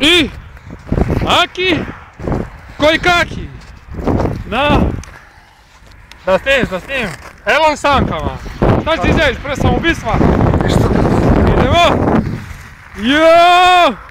i? Aki? Kojkaki na. Da stijem, da snijem. Elon Sankama šta ćeš izreći, pre sam ubistva idemo. Jooo